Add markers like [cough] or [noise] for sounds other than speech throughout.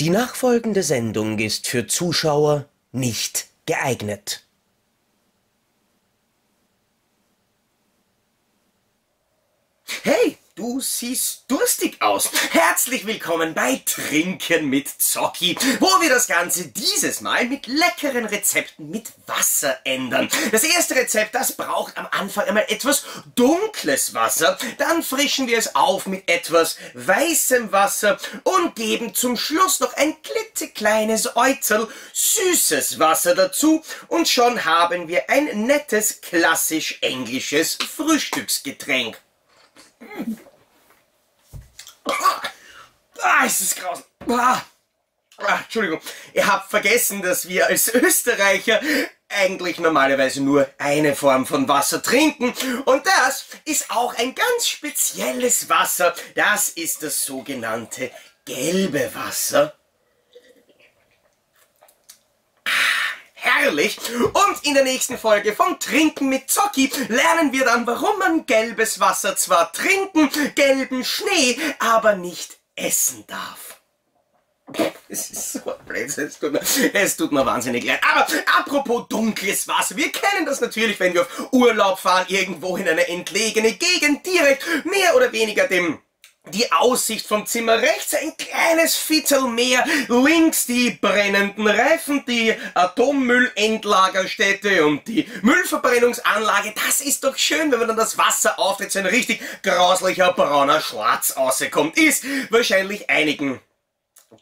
Die nachfolgende Sendung ist für Zuschauer nicht geeignet. Hey, du siehst durstig aus. Herzlich willkommen bei Trinken mit Zocki, wo wir das Ganze dieses Mal mit leckeren Rezepten mit Wasser ändern. Das erste Rezept, das braucht am Anfang einmal etwas dunkles Wasser. Dann frischen wir es auf mit etwas weißem Wasser und geben zum Schluss noch ein klitzekleines Euterl süßes Wasser dazu. Und schon haben wir ein nettes, klassisch englisches Frühstücksgetränk. Ah, ist das grausam. Ah. Ah, Entschuldigung, ihr habt vergessen, dass wir als Österreicher eigentlich normalerweise nur eine Form von Wasser trinken. Und das ist auch ein ganz spezielles Wasser. Das ist das sogenannte gelbe Wasser. Herrlich. Und in der nächsten Folge von Trinken mit Zocki lernen wir dann, warum man gelbes Wasser zwar trinken, gelben Schnee, aber nicht essen darf. [laughs] Es ist so blöd, es tut, mir, es tut mir wahnsinnig leid. Aber apropos dunkles Wasser, wir kennen das natürlich, wenn wir auf Urlaub fahren, irgendwo in eine entlegene Gegend, direkt mehr oder weniger dem die Aussicht vom Zimmer rechts, ein kleines Viertel mehr, links die brennenden Reifen, die Atommüllendlagerstätte und die Müllverbrennungsanlage. Das ist doch schön, wenn man dann das Wasser auftritt, so ein richtig grauslicher brauner Schwarz rauskommt. Ist wahrscheinlich einigen,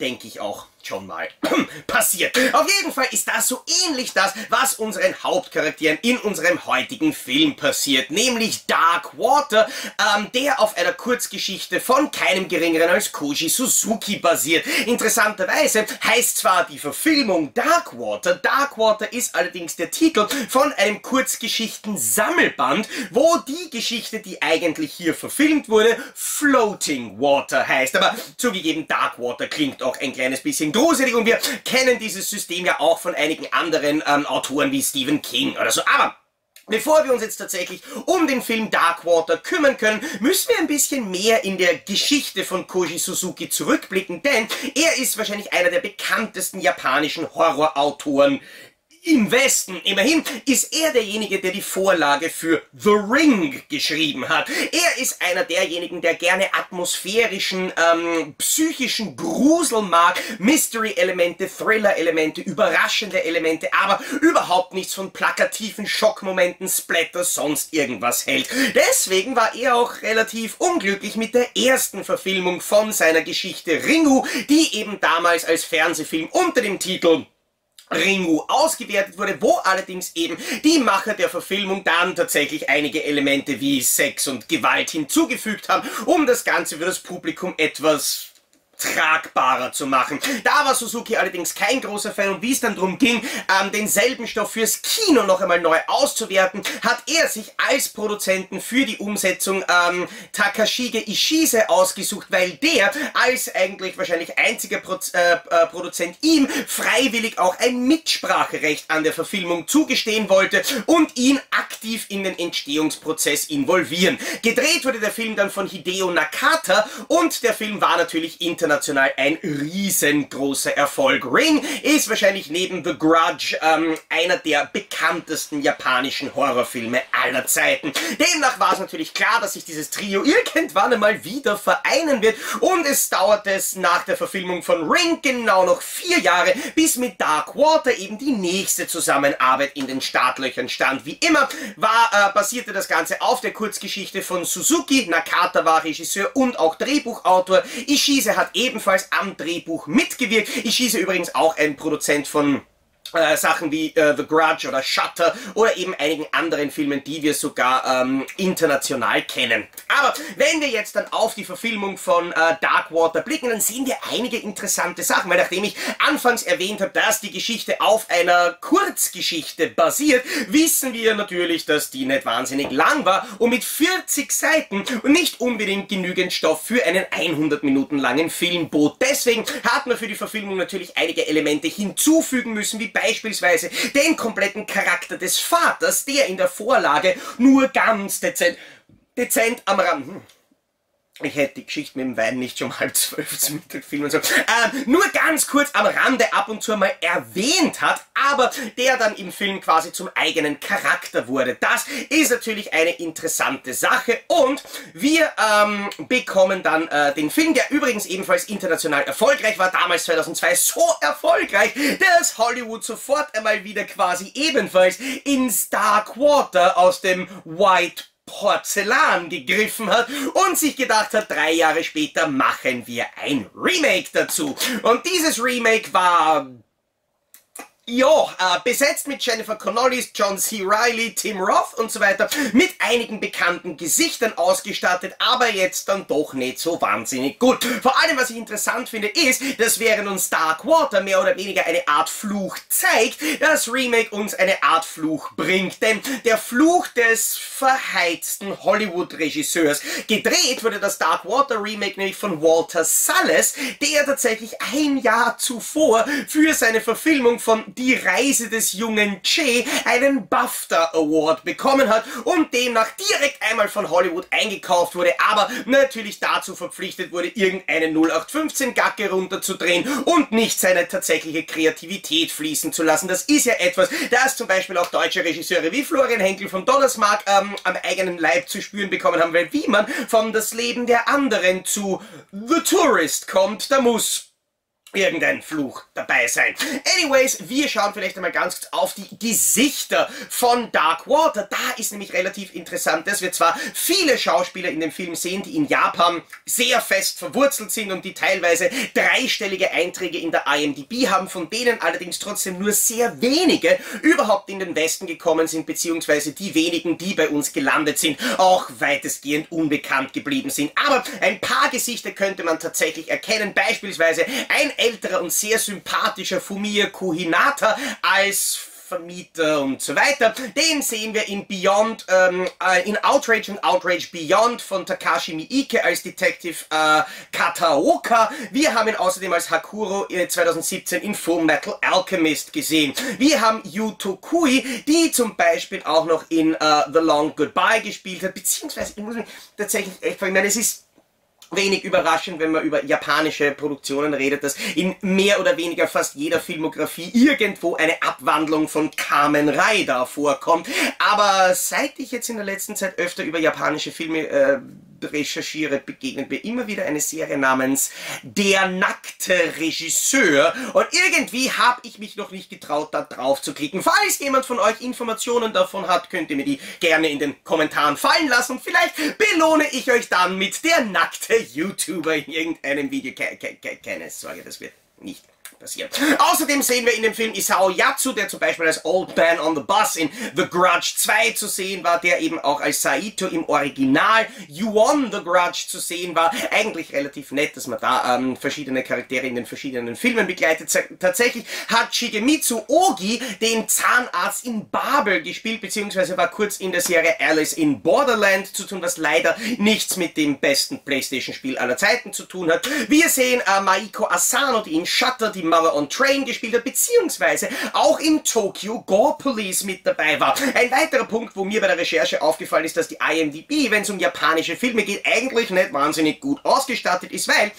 denke ich auch, schon mal [clears throat] passiert. Auf jeden Fall ist das so ähnlich das, was unseren Hauptcharakteren in unserem heutigen Film passiert, nämlich Dark Water, ähm, der auf einer Kurzgeschichte von keinem geringeren als Koji Suzuki basiert. Interessanterweise heißt zwar die Verfilmung Dark Water, Dark Water ist allerdings der Titel von einem Kurzgeschichten-Sammelband, wo die Geschichte, die eigentlich hier verfilmt wurde, Floating Water heißt. Aber zugegeben, Dark Water klingt auch ein kleines bisschen gruselig und wir kennen dieses System ja auch von einigen anderen ähm, Autoren wie Stephen King oder so. Aber Bevor wir uns jetzt tatsächlich um den Film Darkwater kümmern können, müssen wir ein bisschen mehr in der Geschichte von Koji Suzuki zurückblicken, denn er ist wahrscheinlich einer der bekanntesten japanischen Horrorautoren im Westen. Immerhin ist er derjenige, der die Vorlage für The Ring geschrieben hat. Er ist einer derjenigen, der gerne atmosphärischen, ähm, psychischen Grusel mag, Mystery-Elemente, Thriller-Elemente, überraschende Elemente, aber überhaupt nichts von plakativen Schockmomenten, Splatter, sonst irgendwas hält. Deswegen war er auch relativ unglücklich mit der ersten Verfilmung von seiner Geschichte Ringu, die eben damals als Fernsehfilm unter dem Titel Ringu ausgewertet wurde, wo allerdings eben die Macher der Verfilmung dann tatsächlich einige Elemente wie Sex und Gewalt hinzugefügt haben, um das Ganze für das Publikum etwas tragbarer zu machen. Da war Suzuki allerdings kein großer Fan und wie es dann darum ging, ähm, denselben Stoff fürs Kino noch einmal neu auszuwerten, hat er sich als Produzenten für die Umsetzung ähm, Takashige Ishise ausgesucht, weil der als eigentlich wahrscheinlich einziger Pro äh, äh, Produzent ihm freiwillig auch ein Mitspracherecht an der Verfilmung zugestehen wollte und ihn aktiv in den Entstehungsprozess involvieren. Gedreht wurde der Film dann von Hideo Nakata und der Film war natürlich international international ein riesengroßer Erfolg. Ring ist wahrscheinlich neben The Grudge ähm, einer der bekanntesten japanischen Horrorfilme aller Zeiten. Demnach war es natürlich klar, dass sich dieses Trio irgendwann einmal wieder vereinen wird und es dauert es nach der Verfilmung von Ring genau noch vier Jahre, bis mit Dark Water eben die nächste Zusammenarbeit in den Startlöchern stand. Wie immer war, äh, basierte das Ganze auf der Kurzgeschichte von Suzuki, Nakata war Regisseur und auch Drehbuchautor, Ishise hat ebenfalls am Drehbuch mitgewirkt. Ich schieße übrigens auch ein Produzent von äh, Sachen wie äh, The Grudge oder Shutter oder eben einigen anderen Filmen, die wir sogar ähm, international kennen. Aber wenn wir jetzt dann auf die Verfilmung von äh, Darkwater blicken, dann sehen wir einige interessante Sachen, weil nachdem ich anfangs erwähnt habe, dass die Geschichte auf einer Kurzgeschichte basiert, wissen wir natürlich, dass die nicht wahnsinnig lang war und mit 40 Seiten und nicht unbedingt genügend Stoff für einen 100 Minuten langen Film bot. Deswegen hat man für die Verfilmung natürlich einige Elemente hinzufügen müssen, wie beispielsweise den kompletten Charakter des Vaters, der in der Vorlage nur ganz dezent, dezent am Rand, hm, ich hätte die Geschichte mit dem Wein nicht schon halb zwölf zum Mittag filmen sollen. Äh, nur ganz kurz am Rande ab und zu mal erwähnt hat, aber der dann im Film quasi zum eigenen Charakter wurde. Das ist natürlich eine interessante Sache und wir ähm, bekommen dann äh, den Film, der übrigens ebenfalls international erfolgreich war, damals 2002 so erfolgreich, dass Hollywood sofort einmal wieder quasi ebenfalls ins Dark Water aus dem White Porzellan gegriffen hat und sich gedacht hat, drei Jahre später machen wir ein Remake dazu. Und dieses Remake war ja, äh, besetzt mit Jennifer Connolly, John C. Reilly, Tim Roth und so weiter, mit einigen bekannten Gesichtern ausgestattet, aber jetzt dann doch nicht so wahnsinnig gut. Vor allem, was ich interessant finde, ist, dass während uns Dark Water mehr oder weniger eine Art Fluch zeigt, das Remake uns eine Art Fluch bringt. Denn der Fluch des verheizten Hollywood-Regisseurs. Gedreht wurde das Dark Water Remake nämlich von Walter Salles, der tatsächlich ein Jahr zuvor für seine Verfilmung von die Reise des jungen Che einen BAFTA Award bekommen hat und demnach direkt einmal von Hollywood eingekauft wurde, aber natürlich dazu verpflichtet wurde, irgendeine 0815 Gacke runterzudrehen und nicht seine tatsächliche Kreativität fließen zu lassen. Das ist ja etwas, das zum Beispiel auch deutsche Regisseure wie Florian Henkel von Donnersmark ähm, am eigenen Leib zu spüren bekommen haben, weil wie man von das Leben der anderen zu The Tourist kommt, da muss irgendein Fluch dabei sein. Anyways, wir schauen vielleicht einmal ganz kurz auf die Gesichter von Dark Water. Da ist nämlich relativ interessant, dass wir zwar viele Schauspieler in dem Film sehen, die in Japan sehr fest verwurzelt sind und die teilweise dreistellige Einträge in der IMDb haben, von denen allerdings trotzdem nur sehr wenige überhaupt in den Westen gekommen sind, beziehungsweise die wenigen, die bei uns gelandet sind, auch weitestgehend unbekannt geblieben sind. Aber ein paar Gesichter könnte man tatsächlich erkennen, beispielsweise ein älterer und sehr sympathischer Fumio Kuhinata als Vermieter und so weiter. Den sehen wir in Beyond, ähm, äh, in Outrage und Outrage Beyond von Takashi Miike als Detective äh, Kataoka. Wir haben ihn außerdem als Hakuro äh, 2017 in Full Metal Alchemist gesehen. Wir haben Yuto Kui, die zum Beispiel auch noch in äh, The Long Goodbye gespielt hat, beziehungsweise, ich muss mich tatsächlich echt fragen, meine, es ist wenig überraschend, wenn man über japanische Produktionen redet, dass in mehr oder weniger fast jeder Filmografie irgendwo eine Abwandlung von Kamen Rider vorkommt. Aber seit ich jetzt in der letzten Zeit öfter über japanische Filme äh, recherchiere, begegnet mir immer wieder eine Serie namens Der nackte Regisseur. Und irgendwie habe ich mich noch nicht getraut, da drauf zu klicken. Falls jemand von euch Informationen davon hat, könnt ihr mir die gerne in den Kommentaren fallen lassen. Und vielleicht belohne ich euch dann mit der nackte YouTuber in irgendeinem Video. Keine Sorge, das wird nicht passieren. Außerdem sehen wir in dem Film Isao Yatsu, der zum Beispiel als Old Man on the Bus in The Grudge 2 zu sehen war, der eben auch als Saito im Original Yuon The Grudge zu sehen war. Eigentlich relativ nett, dass man da ähm, verschiedene Charaktere in den verschiedenen Filmen begleitet. Tatsächlich hat Shigemitsu Ogi den Zahnarzt in Babel gespielt, beziehungsweise war kurz in der Serie Alice in Borderland zu tun, was leider nichts mit dem besten Playstation-Spiel aller Zeiten zu tun hat. Wir sehen äh, Maiko Asano, die in Shutter die Mother on Train gespielt hat, beziehungsweise auch in Tokyo Gore Police mit dabei war. Ein weiterer Punkt, wo mir bei der Recherche aufgefallen ist, dass die IMDb, wenn es um japanische Filme geht, eigentlich nicht wahnsinnig gut ausgestattet ist, weil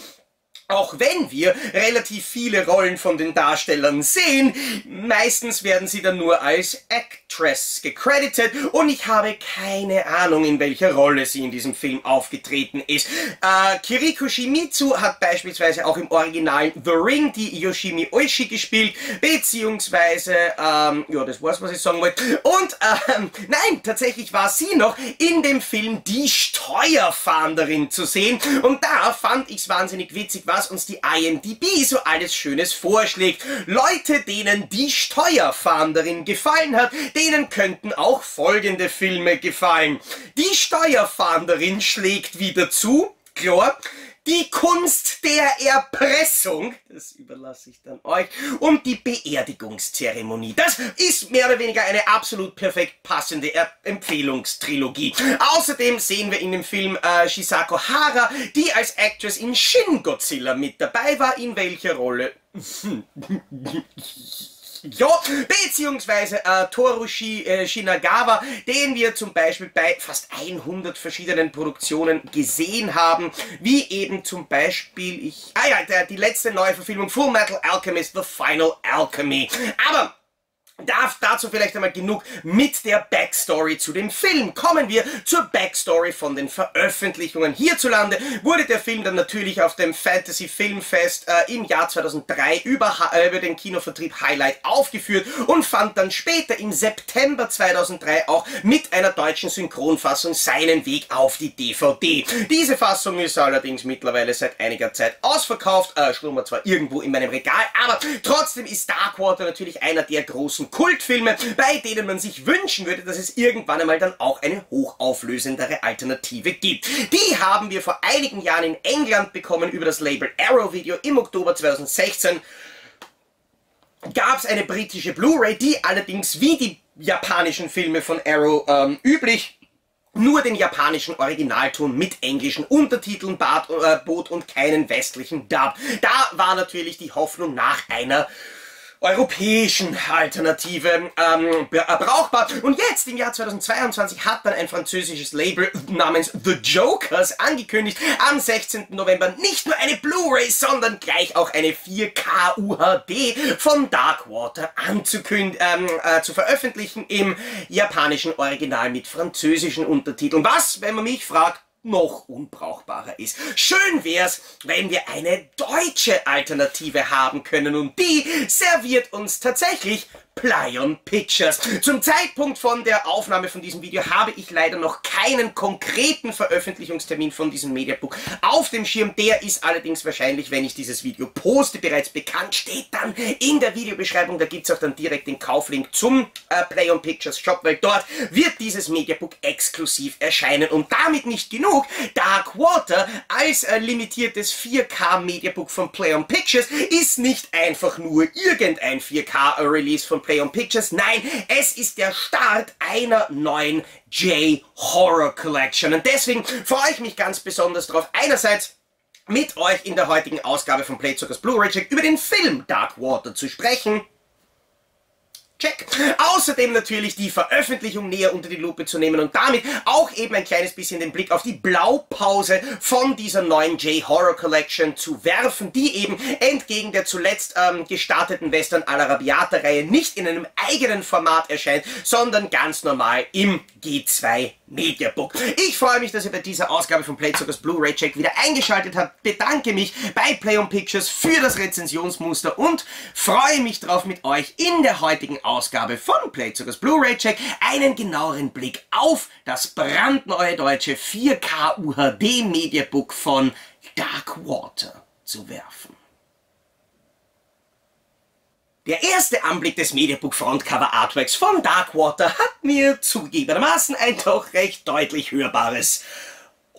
auch wenn wir relativ viele Rollen von den Darstellern sehen, meistens werden sie dann nur als Actress gecredited und ich habe keine Ahnung, in welcher Rolle sie in diesem Film aufgetreten ist. Äh, Kiriko Shimizu hat beispielsweise auch im Original The Ring die Yoshimi Oishi gespielt, beziehungsweise, ähm, ja, das war's, was ich sagen wollte. Und, ähm, nein, tatsächlich war sie noch in dem Film Die Steuerfahnderin zu sehen und da fand ich es wahnsinnig witzig, was uns die IMDb so alles Schönes vorschlägt. Leute, denen die Steuerfahnderin gefallen hat, denen könnten auch folgende Filme gefallen. Die Steuerfahnderin schlägt wieder zu, klar. Die Kunst der Erpressung, das überlasse ich dann euch, und die Beerdigungszeremonie. Das ist mehr oder weniger eine absolut perfekt passende er Empfehlungstrilogie. Außerdem sehen wir in dem Film äh, Shisako Hara, die als Actress in Shin Godzilla mit dabei war. In welcher Rolle? [laughs] Ja, beziehungsweise äh, Toru Shi, äh, Shinagawa, den wir zum Beispiel bei fast 100 verschiedenen Produktionen gesehen haben, wie eben zum Beispiel, ich, ah ja, der, die letzte neue Verfilmung Full Metal Alchemist, The Final Alchemy. Aber darf dazu vielleicht einmal genug mit der Backstory zu dem Film. Kommen wir zur Backstory von den Veröffentlichungen. Hierzulande wurde der Film dann natürlich auf dem Fantasy Filmfest äh, im Jahr 2003 über, äh, über den Kinovertrieb Highlight aufgeführt und fand dann später im September 2003 auch mit einer deutschen Synchronfassung seinen Weg auf die DVD. Diese Fassung ist allerdings mittlerweile seit einiger Zeit ausverkauft, äh, schlummert zwar irgendwo in meinem Regal, aber trotzdem ist Darkwater natürlich einer der großen Kultfilme, bei denen man sich wünschen würde, dass es irgendwann einmal dann auch eine hochauflösendere Alternative gibt. Die haben wir vor einigen Jahren in England bekommen über das Label Arrow Video im Oktober 2016 gab es eine britische Blu-ray, die allerdings wie die japanischen Filme von Arrow ähm, üblich nur den japanischen Originalton mit englischen Untertiteln äh, bot und keinen westlichen Dub. Da war natürlich die Hoffnung nach einer europäischen Alternative ähm, brauchbar. Und jetzt, im Jahr 2022, hat dann ein französisches Label namens The Jokers angekündigt, am 16. November nicht nur eine Blu-ray, sondern gleich auch eine 4K UHD von Darkwater anzukündigen, ähm, äh, zu veröffentlichen im japanischen Original mit französischen Untertiteln. Was, wenn man mich fragt, noch unbrauchbarer ist. Schön wär's, wenn wir eine deutsche Alternative haben können und die serviert uns tatsächlich Plyon Pictures. Zum Zeitpunkt von der Aufnahme von diesem Video habe ich leider noch keinen konkreten Veröffentlichungstermin von diesem Mediabook auf dem Schirm. Der ist allerdings wahrscheinlich, wenn ich dieses Video poste, bereits bekannt. Steht dann in der Videobeschreibung. Da gibt es auch dann direkt den Kauflink zum äh, Play on Pictures Shop, weil dort wird dieses Mediabook exklusiv erscheinen. Und damit nicht genug. Dark Water als äh, limitiertes 4K Mediabook von Play on Pictures ist nicht einfach nur irgendein 4K Release von Play on Pictures. Nein, es ist der Start einer neuen J-Horror Collection. Und deswegen freue ich mich ganz besonders darauf. Einerseits mit euch in der heutigen Ausgabe von Playzuckers Blu-ray Check über den Film Dark Water zu sprechen. Check. Außerdem natürlich die Veröffentlichung näher unter die Lupe zu nehmen und damit auch eben ein kleines bisschen den Blick auf die Blaupause von dieser neuen J-Horror Collection zu werfen, die eben entgegen der zuletzt ähm, gestarteten Western Arabiata-Reihe nicht in einem eigenen Format erscheint, sondern ganz normal im G2 Mediabook. Ich freue mich, dass ihr bei dieser Ausgabe von Playzuckers Blu-ray Check wieder eingeschaltet habt, bedanke mich bei Play on Pictures für das Rezensionsmuster und freue mich darauf mit euch in der heutigen Ausgabe von Playzuckers Blu-ray Check einen genaueren Blick auf das brandneue deutsche 4K UHD Mediabook von Dark Water zu werfen. Der erste Anblick des Mediabook Frontcover Artworks von Darkwater hat mir zugegebenermaßen ein doch recht deutlich hörbares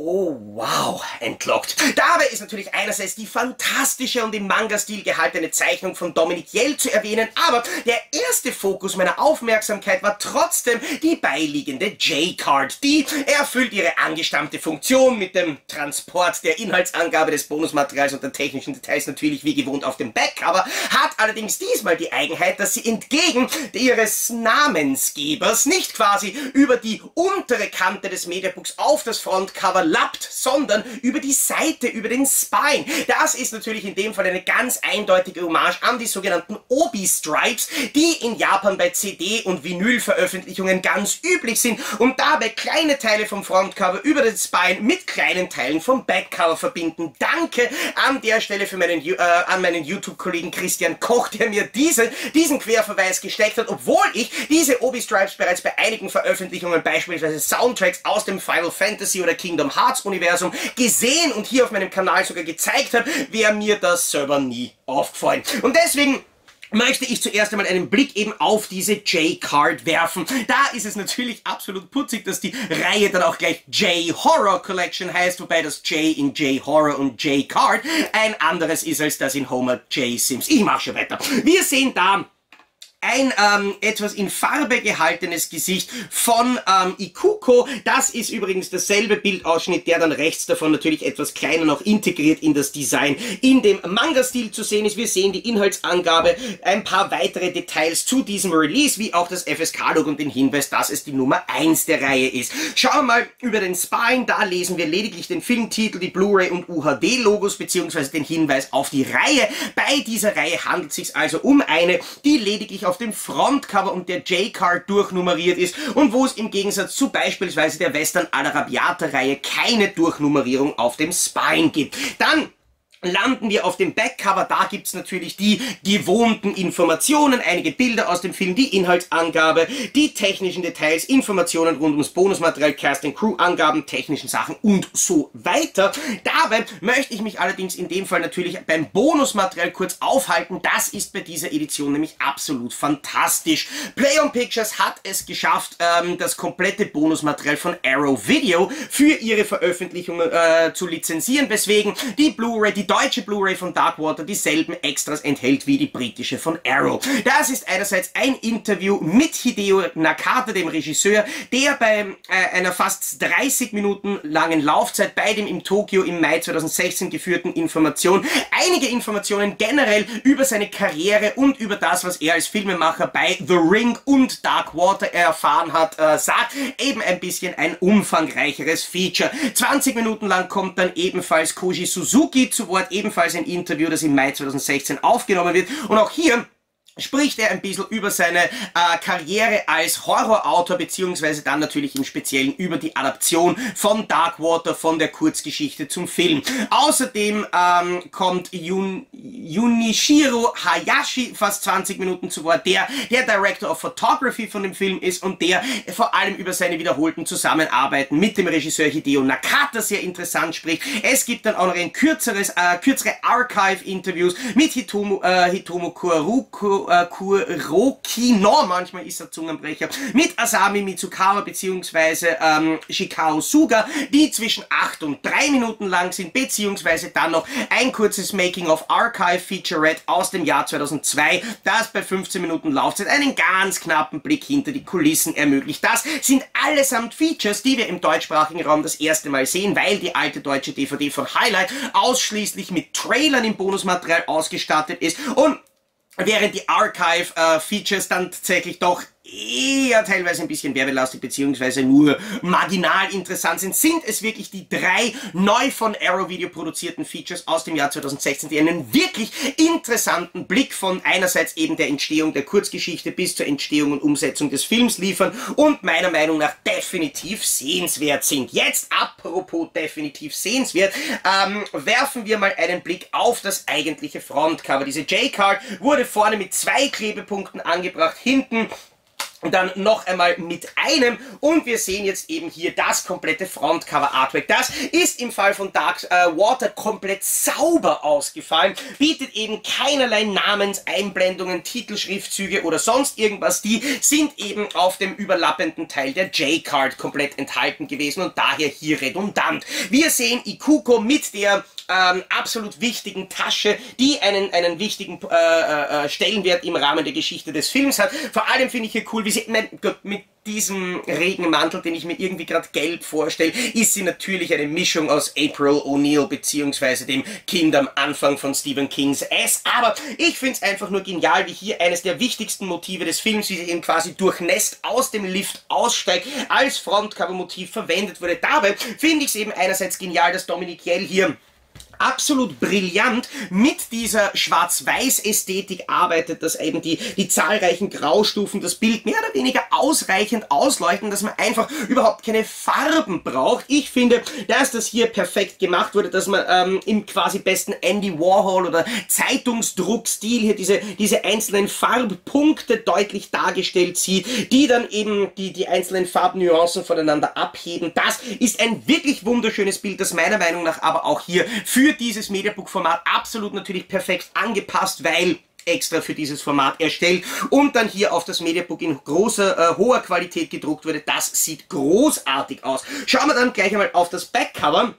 Oh wow, entlockt. Dabei ist natürlich einerseits die fantastische und im Manga-Stil gehaltene Zeichnung von Dominic Yell zu erwähnen, aber der erste Fokus meiner Aufmerksamkeit war trotzdem die beiliegende J-Card. Die erfüllt ihre angestammte Funktion mit dem Transport der Inhaltsangabe des Bonusmaterials und den technischen Details natürlich wie gewohnt auf dem Backcover, hat allerdings diesmal die Eigenheit, dass sie entgegen ihres Namensgebers nicht quasi über die untere Kante des Mediabooks auf das Frontcover überlappt, sondern über die Seite, über den Spine. Das ist natürlich in dem Fall eine ganz eindeutige Hommage an die sogenannten Obi-Stripes, die in Japan bei CD- und Vinyl-Veröffentlichungen ganz üblich sind und dabei kleine Teile vom Frontcover über den Spine mit kleinen Teilen vom Backcover verbinden. Danke an der Stelle für meinen, äh, an meinen YouTube-Kollegen Christian Koch, der mir diese, diesen Querverweis gesteckt hat, obwohl ich diese Obi-Stripes bereits bei einigen Veröffentlichungen, beispielsweise Soundtracks aus dem Final Fantasy oder Kingdom Hearts-Universum gesehen und hier auf meinem Kanal sogar gezeigt habe, wäre mir das selber nie aufgefallen. Und deswegen möchte ich zuerst einmal einen Blick eben auf diese J-Card werfen. Da ist es natürlich absolut putzig, dass die Reihe dann auch gleich J-Horror Collection heißt, wobei das J in J-Horror und J-Card ein anderes ist als das in Homer J. Sims. Ich mache schon weiter. Wir sehen da ein ähm, etwas in Farbe gehaltenes Gesicht von ähm, Ikuko. Das ist übrigens derselbe Bildausschnitt, der dann rechts davon natürlich etwas kleiner noch integriert in das Design in dem Manga-Stil zu sehen ist. Wir sehen die Inhaltsangabe, ein paar weitere Details zu diesem Release, wie auch das FSK-Logo und den Hinweis, dass es die Nummer 1 der Reihe ist. Schauen wir mal über den Spine, da lesen wir lediglich den Filmtitel, die Blu-ray und UHD-Logos beziehungsweise den Hinweis auf die Reihe. Bei dieser Reihe handelt es sich also um eine, die lediglich auf dem Frontcover und der J-Card durchnummeriert ist und wo es im Gegensatz zu beispielsweise der Western Arabiata-Reihe keine Durchnummerierung auf dem Spine gibt. Dann landen wir auf dem Backcover. Da gibt's natürlich die gewohnten Informationen, einige Bilder aus dem Film, die Inhaltsangabe, die technischen Details, Informationen rund ums Bonusmaterial, Casting, Crew, Angaben, technischen Sachen und so weiter. Dabei möchte ich mich allerdings in dem Fall natürlich beim Bonusmaterial kurz aufhalten. Das ist bei dieser Edition nämlich absolut fantastisch. Play on Pictures hat es geschafft, ähm, das komplette Bonusmaterial von Arrow Video für ihre Veröffentlichung äh, zu lizenzieren, weswegen die Blu-ray, die deutsche Blu-ray von Darkwater dieselben Extras enthält wie die britische von Arrow. Das ist einerseits ein Interview mit Hideo Nakata, dem Regisseur, der bei äh, einer fast 30 Minuten langen Laufzeit bei dem im Tokio im Mai 2016 geführten Information einige Informationen generell über seine Karriere und über das, was er als Filmemacher bei The Ring und Darkwater erfahren hat, äh, sagt. Eben ein bisschen ein umfangreicheres Feature. 20 Minuten lang kommt dann ebenfalls Koji Suzuki zu Wort Award ebenfalls ein Interview, das im Mai 2016 aufgenommen wird. Und auch hier spricht er ein bisschen über seine äh, Karriere als Horrorautor, beziehungsweise dann natürlich im Speziellen über die Adaption von Darkwater, von der Kurzgeschichte zum Film. Außerdem ähm, kommt Yun Yunishiro Hayashi fast 20 Minuten zu Wort, der der Director of Photography von dem Film ist und der vor allem über seine wiederholten Zusammenarbeiten mit dem Regisseur Hideo Nakata sehr interessant spricht. Es gibt dann auch noch ein kürzeres, äh, kürzere Archive-Interviews mit Hitomo, äh, Hitomo Kuruko, äh, Kurokino, manchmal ist er Zungenbrecher, mit Asami Mitsukawa bzw. Ähm, Shikao Suga, die zwischen 8 und 3 Minuten lang sind, beziehungsweise dann noch ein kurzes Making-of Archive Featurette aus dem Jahr 2002, das bei 15 Minuten Laufzeit einen ganz knappen Blick hinter die Kulissen ermöglicht. Das sind allesamt Features, die wir im deutschsprachigen Raum das erste Mal sehen, weil die alte deutsche DVD von Highlight ausschließlich mit Trailern im Bonusmaterial ausgestattet ist und während die Archive-Features äh, dann tatsächlich doch eher teilweise ein bisschen werbelastig beziehungsweise nur marginal interessant sind, sind es wirklich die drei neu von Arrow Video produzierten Features aus dem Jahr 2016, die einen wirklich interessanten Blick von einerseits eben der Entstehung der Kurzgeschichte bis zur Entstehung und Umsetzung des Films liefern und meiner Meinung nach definitiv sehenswert sind. Jetzt apropos definitiv sehenswert, ähm, werfen wir mal einen Blick auf das eigentliche Frontcover. Diese J-Card wurde vorne mit zwei Klebepunkten angebracht, hinten dann noch einmal mit einem und wir sehen jetzt eben hier das komplette Frontcover Artwork. Das ist im Fall von Dark äh, Water komplett sauber ausgefallen, bietet eben keinerlei Namenseinblendungen, Titelschriftzüge oder sonst irgendwas. Die sind eben auf dem überlappenden Teil der J-Card komplett enthalten gewesen und daher hier redundant. Wir sehen Ikuko mit der ähm, absolut wichtigen Tasche, die einen, einen wichtigen äh, äh, äh, Stellenwert im Rahmen der Geschichte des Films hat. Vor allem finde ich hier cool, wie sie mein Gott, mit diesem Regenmantel, den ich mir irgendwie gerade gelb vorstelle, ist sie natürlich eine Mischung aus April O'Neil beziehungsweise dem Kind am Anfang von Stephen Kings S. Aber ich finde es einfach nur genial, wie hier eines der wichtigsten Motive des Films, wie sie eben quasi durchnässt aus dem Lift aussteigt, als Frontcover-Motiv verwendet wurde. Dabei finde ich es eben einerseits genial, dass Dominic Yell hier absolut brillant mit dieser Schwarz-Weiß-Ästhetik arbeitet, dass eben die, die zahlreichen Graustufen das Bild mehr oder weniger ausreichend ausleuchten, dass man einfach überhaupt keine Farben braucht. Ich finde, dass das hier perfekt gemacht wurde, dass man ähm, im quasi besten Andy Warhol oder Zeitungsdruckstil hier diese, diese einzelnen Farbpunkte deutlich dargestellt sieht, die dann eben die, die einzelnen Farbnuancen voneinander abheben. Das ist ein wirklich wunderschönes Bild, das meiner Meinung nach aber auch hier für für dieses Mediabook-Format absolut natürlich perfekt angepasst, weil extra für dieses Format erstellt und dann hier auf das Mediabook in großer, äh, hoher Qualität gedruckt wurde. Das sieht großartig aus. Schauen wir dann gleich einmal auf das Backcover.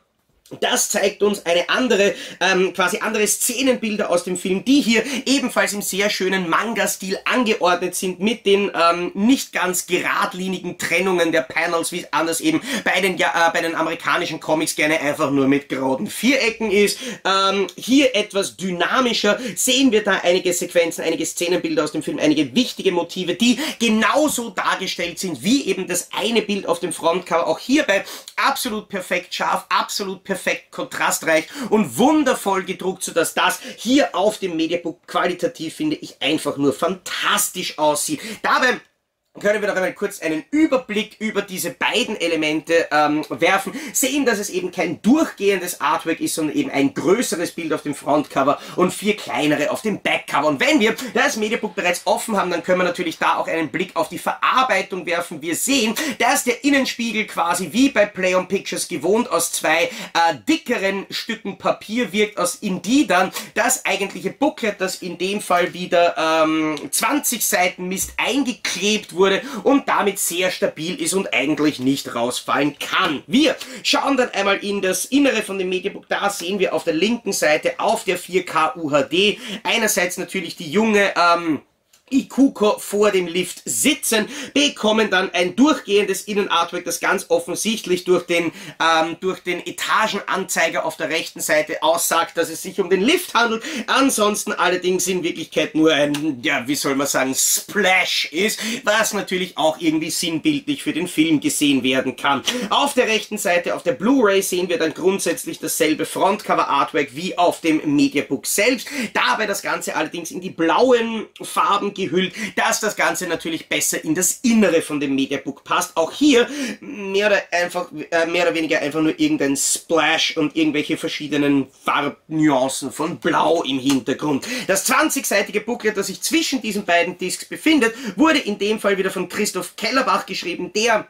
Das zeigt uns eine andere, ähm, quasi andere Szenenbilder aus dem Film, die hier ebenfalls im sehr schönen Manga-Stil angeordnet sind, mit den ähm, nicht ganz geradlinigen Trennungen der Panels, wie es anders eben bei den, ja, äh, bei den amerikanischen Comics gerne einfach nur mit geraden Vierecken ist. Ähm, hier etwas dynamischer sehen wir da einige Sequenzen, einige Szenenbilder aus dem Film, einige wichtige Motive, die genauso dargestellt sind wie eben das eine Bild auf dem Frontcover. Auch hierbei absolut perfekt scharf, absolut perfekt perfekt kontrastreich und wundervoll gedruckt, sodass das hier auf dem Mediabook qualitativ, finde ich, einfach nur fantastisch aussieht. Dabei können wir noch einmal kurz einen Überblick über diese beiden Elemente ähm, werfen, sehen, dass es eben kein durchgehendes Artwork ist, sondern eben ein größeres Bild auf dem Frontcover und vier kleinere auf dem Backcover. Und wenn wir das Mediabook bereits offen haben, dann können wir natürlich da auch einen Blick auf die Verarbeitung werfen. Wir sehen, dass der Innenspiegel quasi wie bei Play on Pictures gewohnt aus zwei äh, dickeren Stücken Papier wirkt, aus Indie das eigentliche Booklet, das in dem Fall wieder ähm, 20 Seiten Mist eingeklebt wurde, wurde und damit sehr stabil ist und eigentlich nicht rausfallen kann. Wir schauen dann einmal in das Innere von dem Mediabook. Da sehen wir auf der linken Seite auf der 4K UHD einerseits natürlich die junge ähm, Ikuko vor dem Lift sitzen, bekommen dann ein durchgehendes Innenartwork, das ganz offensichtlich durch den, ähm, durch den Etagenanzeiger auf der rechten Seite aussagt, dass es sich um den Lift handelt. Ansonsten allerdings in Wirklichkeit nur ein, ja, wie soll man sagen, Splash ist, was natürlich auch irgendwie sinnbildlich für den Film gesehen werden kann. Auf der rechten Seite, auf der Blu-ray sehen wir dann grundsätzlich dasselbe Frontcover-Artwork wie auf dem Mediabook selbst. Dabei das Ganze allerdings in die blauen Farben gehüllt, dass das Ganze natürlich besser in das Innere von dem Mediabook passt. Auch hier mehr oder, einfach, äh, mehr oder weniger einfach nur irgendein Splash und irgendwelche verschiedenen Farbnuancen von Blau im Hintergrund. Das 20-seitige Booklet, das sich zwischen diesen beiden Discs befindet, wurde in dem Fall wieder von Christoph Kellerbach geschrieben, der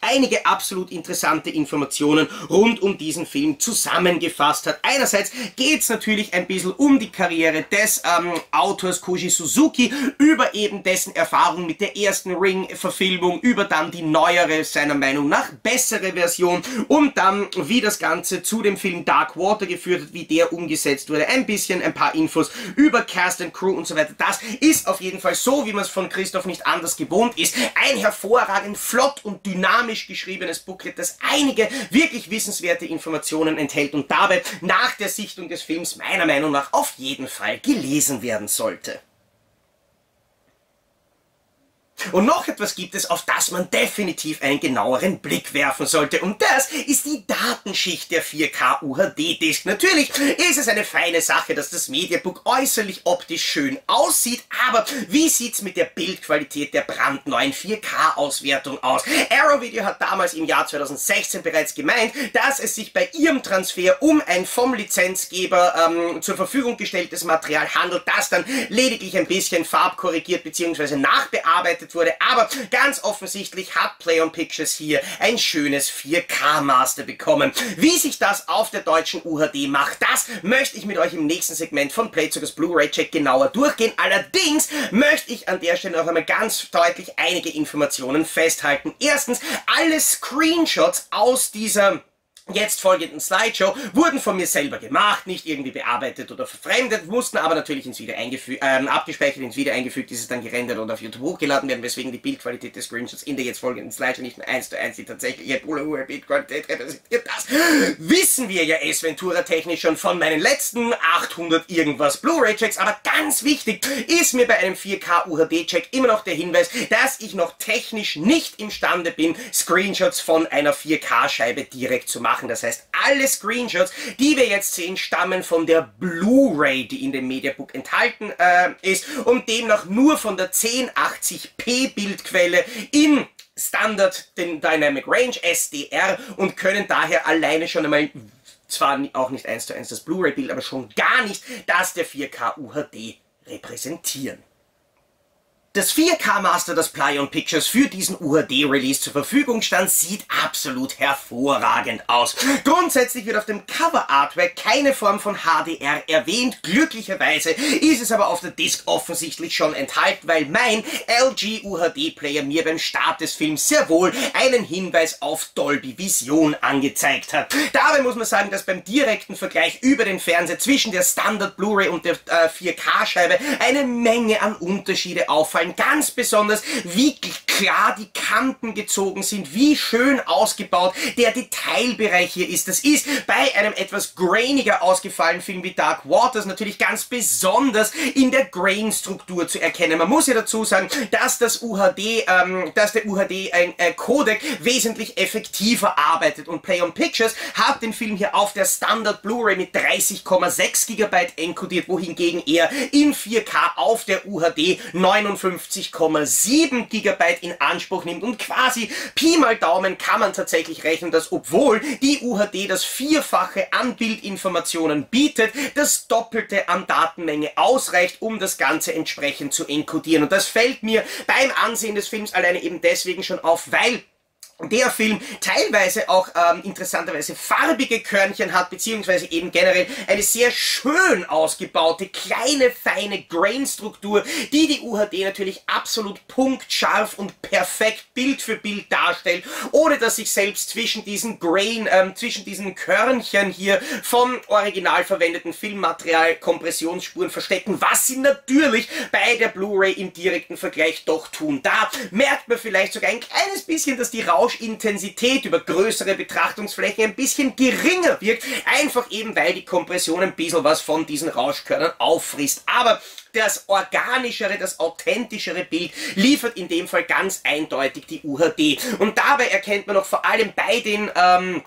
einige absolut interessante Informationen rund um diesen Film zusammengefasst hat. Einerseits geht es natürlich ein bisschen um die Karriere des ähm, Autors Koji Suzuki, über eben dessen Erfahrung mit der ersten Ring-Verfilmung, über dann die neuere, seiner Meinung nach bessere Version und dann, wie das Ganze zu dem Film Dark Water geführt hat, wie der umgesetzt wurde. Ein bisschen, ein paar Infos über Cast and Crew und so weiter. Das ist auf jeden Fall so, wie man es von Christoph nicht anders gewohnt ist. Ein hervorragend flott und dynamisch dynamisch geschriebenes Booklet, das einige wirklich wissenswerte Informationen enthält und dabei nach der Sichtung des Films meiner Meinung nach auf jeden Fall gelesen werden sollte. Und noch etwas gibt es, auf das man definitiv einen genaueren Blick werfen sollte. Und das ist die Datenschicht der 4K UHD-Disc. Natürlich ist es eine feine Sache, dass das Mediabook äußerlich optisch schön aussieht, aber wie sieht's mit der Bildqualität der brandneuen 4K-Auswertung aus? Arrow Video hat damals im Jahr 2016 bereits gemeint, dass es sich bei ihrem Transfer um ein vom Lizenzgeber ähm, zur Verfügung gestelltes Material handelt, das dann lediglich ein bisschen farbkorrigiert bzw. nachbearbeitet verarbeitet wurde, aber ganz offensichtlich hat Play on Pictures hier ein schönes 4K Master bekommen. Wie sich das auf der deutschen UHD macht, das möchte ich mit euch im nächsten Segment von Playzuckers Blu-ray Check genauer durchgehen. Allerdings möchte ich an der Stelle noch einmal ganz deutlich einige Informationen festhalten. Erstens, alle Screenshots aus dieser jetzt folgenden Slideshow wurden von mir selber gemacht, nicht irgendwie bearbeitet oder verfremdet, mussten aber natürlich ins Video eingefügt, ähm, abgespeichert, ins Video eingefügt, dieses dann gerendert und auf YouTube hochgeladen werden, weswegen die Bildqualität des Screenshots in der jetzt folgenden Slideshow nicht mehr 1 zu 1 die tatsächliche hohe Bildqualität repräsentiert. Das wissen wir ja S Ventura technisch schon von meinen letzten 800 irgendwas Blu-ray-Checks, aber ganz wichtig ist mir bei einem 4K UHD-Check immer noch der Hinweis, dass ich noch technisch nicht imstande bin, Screenshots von einer 4K-Scheibe direkt zu machen machen. Das heißt, alle Screenshots, die wir jetzt sehen, stammen von der Blu-ray, die in dem Mediabook enthalten äh, ist und demnach nur von der 1080p Bildquelle in Standard den Dynamic Range SDR und können daher alleine schon einmal zwar auch nicht eins zu eins das Blu-ray-Bild, aber schon gar nicht das der 4K UHD repräsentieren. Das 4K-Master, das Plyon Pictures für diesen UHD-Release zur Verfügung stand, sieht absolut hervorragend aus. Grundsätzlich wird auf dem Cover-Artwork keine Form von HDR erwähnt. Glücklicherweise ist es aber auf der Disc offensichtlich schon enthalten, weil mein LG UHD-Player mir beim Start des Films sehr wohl einen Hinweis auf Dolby Vision angezeigt hat. Dabei muss man sagen, dass beim direkten Vergleich über den Fernseher zwischen der Standard Blu-ray und der äh, 4K-Scheibe eine Menge an Unterschiede auffallen. Ganz besonders, wie klar die Kanten gezogen sind, wie schön ausgebaut der Detailbereich hier ist. Das ist bei einem etwas grainiger ausgefallenen Film wie Dark Waters natürlich ganz besonders in der Grain-Struktur zu erkennen. Man muss ja dazu sagen, dass das UHD, ähm, dass der UHD ein äh, Codec wesentlich effektiver arbeitet und Play on Pictures hat den Film hier auf der Standard Blu-ray mit 30,6 GB encodiert, wohingegen er in 4K auf der UHD 59,7 GB Anspruch nimmt und quasi Pi mal Daumen kann man tatsächlich rechnen, dass obwohl die UHD das Vierfache an Bildinformationen bietet, das Doppelte an Datenmenge ausreicht, um das Ganze entsprechend zu encodieren. Und das fällt mir beim Ansehen des Films alleine eben deswegen schon auf, weil der Film teilweise auch ähm, interessanterweise farbige Körnchen hat, beziehungsweise eben generell eine sehr schön ausgebaute, kleine, feine Grain-Struktur, die die UHD natürlich absolut punktscharf und perfekt Bild für Bild darstellt, ohne dass sich selbst zwischen diesen Grain, ähm, zwischen diesen Körnchen hier vom original verwendeten Filmmaterial Kompressionsspuren verstecken, was sie natürlich bei der Blu-ray im direkten Vergleich doch tun. Da merkt man vielleicht sogar ein kleines bisschen, dass die Rausch Rauschintensität über größere Betrachtungsflächen ein bisschen geringer wirkt, einfach eben weil die Kompression ein bisschen was von diesen Rauschkörnern auffrisst. Aber das organischere, das authentischere Bild liefert in dem Fall ganz eindeutig die UHD. Und dabei erkennt man auch vor allem bei den ähm,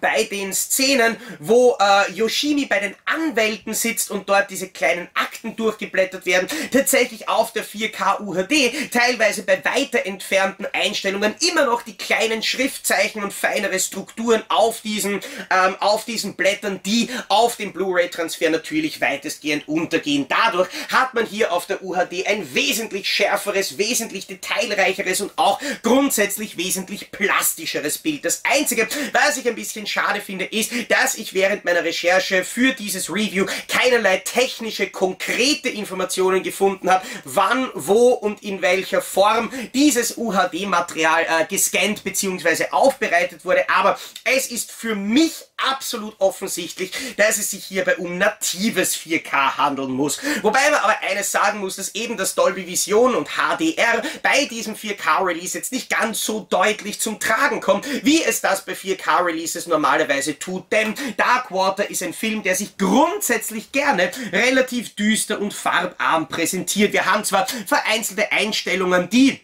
bei den Szenen, wo äh, Yoshimi bei den Anwälten sitzt und dort diese kleinen Akten durchgeblättert werden, tatsächlich auf der 4K UHD, teilweise bei weiter entfernten Einstellungen immer noch die kleinen Schriftzeichen und feinere Strukturen auf diesen, ähm, auf diesen Blättern, die auf dem Blu-ray-Transfer natürlich weitestgehend untergehen. Dadurch hat man hier auf der UHD ein wesentlich schärferes, wesentlich detailreicheres und auch grundsätzlich wesentlich plastischeres Bild. Das Einzige, was ich ein bisschen bisschen schade finde, ist, dass ich während meiner Recherche für dieses Review keinerlei technische, konkrete Informationen gefunden habe, wann, wo und in welcher Form dieses UHD-Material äh, gescannt bzw. aufbereitet wurde. Aber es ist für mich absolut offensichtlich, dass es sich hierbei um natives 4K handeln muss. Wobei man aber eines sagen muss, dass eben das Dolby Vision und HDR bei diesem 4K-Release jetzt nicht ganz so deutlich zum Tragen kommt, wie es das bei 4K-Releases normalerweise tut. Denn Darkwater ist ein Film, der sich grundsätzlich gerne relativ düster und farbarm präsentiert. Wir haben zwar vereinzelte Einstellungen, die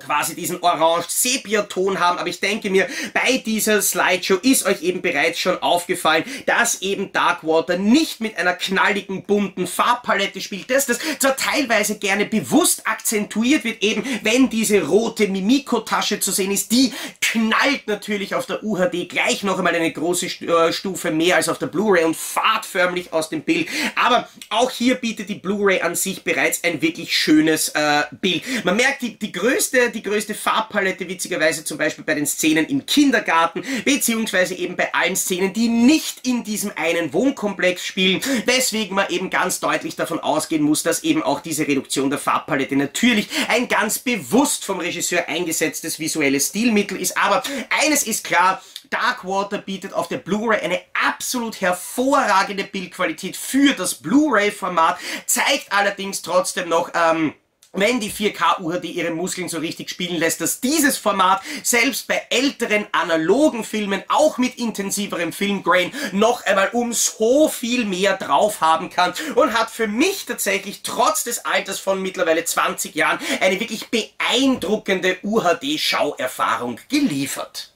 quasi diesen orange-sepia-Ton haben, aber ich denke mir, bei dieser Slideshow ist euch eben bereits schon aufgefallen, dass eben Darkwater nicht mit einer knalligen, bunten Farbpalette spielt, dass das zwar teilweise gerne bewusst akzentuiert wird, eben wenn diese rote Mimiko-Tasche zu sehen ist, die knallt natürlich auf der UHD gleich noch einmal eine große äh, Stufe mehr als auf der Blu-ray und fahrt förmlich aus dem Bild, aber auch hier bietet die Blu-ray an sich bereits ein wirklich schönes äh, Bild. Man merkt, die, die größte die größte Farbpalette, witzigerweise zum Beispiel bei den Szenen im Kindergarten, beziehungsweise eben bei allen Szenen, die nicht in diesem einen Wohnkomplex spielen, weswegen man eben ganz deutlich davon ausgehen muss, dass eben auch diese Reduktion der Farbpalette natürlich ein ganz bewusst vom Regisseur eingesetztes visuelles Stilmittel ist. Aber eines ist klar, Darkwater bietet auf der Blu-ray eine absolut hervorragende Bildqualität für das Blu-ray-Format, zeigt allerdings trotzdem noch ähm, wenn die 4K UHD ihre Muskeln so richtig spielen lässt, dass dieses Format selbst bei älteren analogen Filmen, auch mit intensiverem Filmgrain, noch einmal um so viel mehr drauf haben kann und hat für mich tatsächlich trotz des Alters von mittlerweile 20 Jahren eine wirklich beeindruckende UHD-Schauerfahrung geliefert.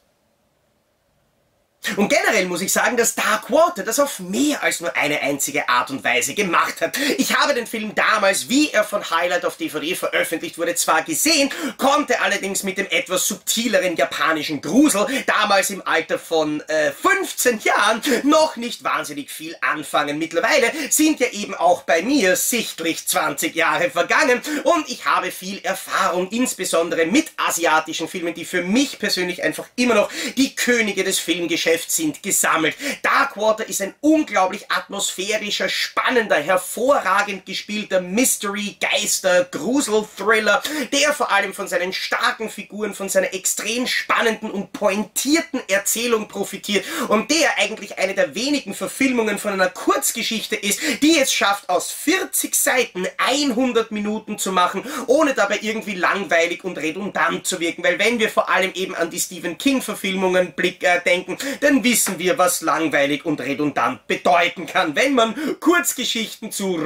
Und generell muss ich sagen, dass Dark Water das auf mehr als nur eine einzige Art und Weise gemacht hat. Ich habe den Film damals, wie er von Highlight auf DVD veröffentlicht wurde, zwar gesehen, konnte allerdings mit dem etwas subtileren japanischen Grusel, damals im Alter von äh, 15 Jahren, noch nicht wahnsinnig viel anfangen. Mittlerweile sind ja eben auch bei mir sichtlich 20 Jahre vergangen und ich habe viel Erfahrung, insbesondere mit asiatischen Filmen, die für mich persönlich einfach immer noch die Könige des Filmgeschäfts sind, gesammelt. Darkwater ist ein unglaublich atmosphärischer, spannender, hervorragend gespielter Mystery, Geister, Grusel-Thriller, der vor allem von seinen starken Figuren, von seiner extrem spannenden und pointierten Erzählung profitiert und der eigentlich eine der wenigen Verfilmungen von einer Kurzgeschichte ist, die es schafft, aus 40 Seiten 100 Minuten zu machen, ohne dabei irgendwie langweilig und redundant zu wirken, weil wenn wir vor allem eben an die Stephen King-Verfilmungen Blick äh, denken, dann wissen wir, was langweilig und redundant bedeuten kann, wenn man Kurzgeschichten zu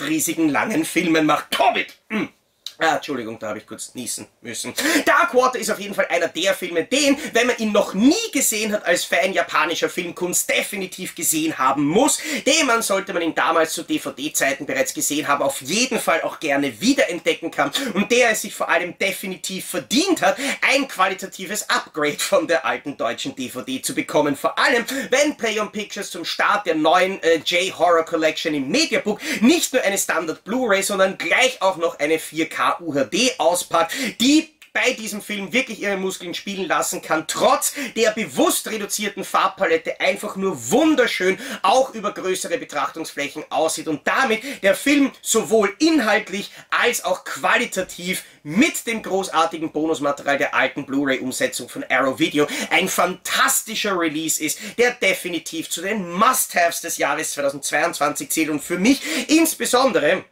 riesigen langen Filmen macht. Hobbit! Ah, Entschuldigung, da habe ich kurz niesen müssen. Darkwater ist auf jeden Fall einer der Filme, den, wenn man ihn noch nie gesehen hat als Fan japanischer Filmkunst, definitiv gesehen haben muss. Den man, sollte man ihn damals zu DVD-Zeiten bereits gesehen haben, auf jeden Fall auch gerne wiederentdecken kann und der es sich vor allem definitiv verdient hat, ein qualitatives Upgrade von der alten deutschen DVD zu bekommen. Vor allem, wenn Play on Pictures zum Start der neuen äh, J-Horror Collection im Mediabook nicht nur eine Standard Blu-ray, sondern gleich auch noch eine 4K UHD auspackt, die bei diesem Film wirklich ihre Muskeln spielen lassen kann, trotz der bewusst reduzierten Farbpalette einfach nur wunderschön auch über größere Betrachtungsflächen aussieht und damit der Film sowohl inhaltlich als auch qualitativ mit dem großartigen Bonusmaterial der alten Blu-ray-Umsetzung von Arrow Video ein fantastischer Release ist, der definitiv zu den Must-Haves des Jahres 2022 zählt und für mich insbesondere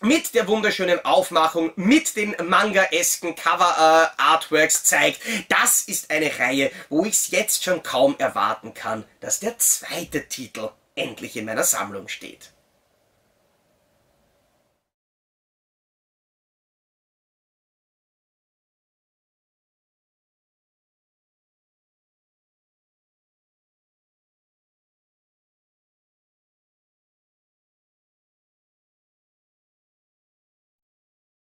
mit der wunderschönen Aufmachung, mit den manga-esken Cover-Artworks zeigt, das ist eine Reihe, wo ich es jetzt schon kaum erwarten kann, dass der zweite Titel endlich in meiner Sammlung steht.